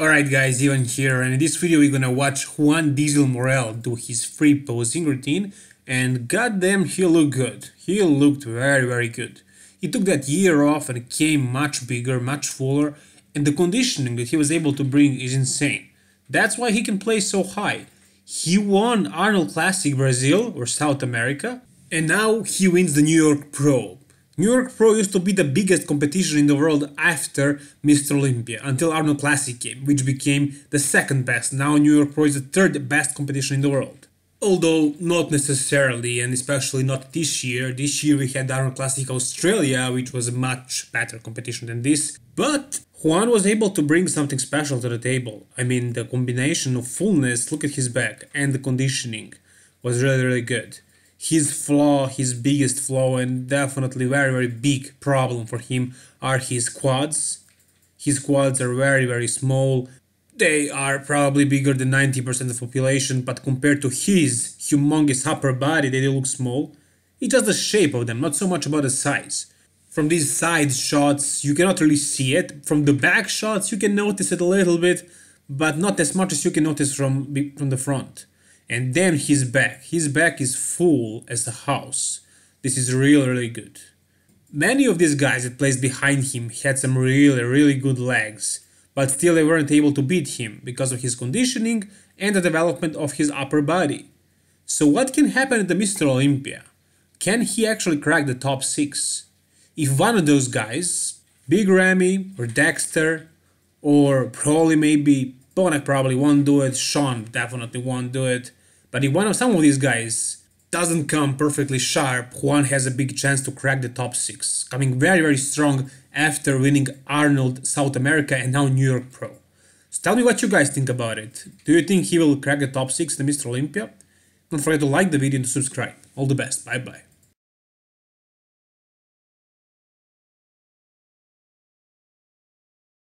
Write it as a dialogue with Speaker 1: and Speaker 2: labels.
Speaker 1: Alright guys, Ivan here and in this video we're gonna watch Juan Diesel Morel do his free posing routine and goddamn he looked good. He looked very very good. He took that year off and came much bigger, much fuller and the conditioning that he was able to bring is insane. That's why he can play so high. He won Arnold Classic Brazil or South America and now he wins the New York Pro. New York Pro used to be the biggest competition in the world after Mr. Olympia, until Arnold Classic came, which became the second best. Now New York Pro is the third best competition in the world. Although not necessarily, and especially not this year. This year we had Arnold Classic Australia, which was a much better competition than this. But Juan was able to bring something special to the table. I mean, the combination of fullness, look at his back, and the conditioning was really, really good his flaw, his biggest flaw, and definitely very, very big problem for him are his quads. His quads are very, very small. They are probably bigger than 90% of the population, but compared to his humongous upper body, they look small. It's just the shape of them, not so much about the size. From these side shots, you cannot really see it. From the back shots, you can notice it a little bit, but not as much as you can notice from, from the front and then his back. His back is full as a house. This is really, really good. Many of these guys that placed behind him had some really, really good legs, but still they weren't able to beat him because of his conditioning and the development of his upper body. So what can happen at the Mr. Olympia? Can he actually crack the top 6? If one of those guys, Big Ramy or Dexter or probably maybe Bonac probably won't do it. Sean definitely won't do it. But if one of some of these guys doesn't come perfectly sharp, Juan has a big chance to crack the top six, coming very very strong after winning Arnold South America and now New York Pro. So tell me what you guys think about it. Do you think he will crack the top six in Mr. Olympia? Don't forget to like the video and to subscribe. All the best. Bye bye.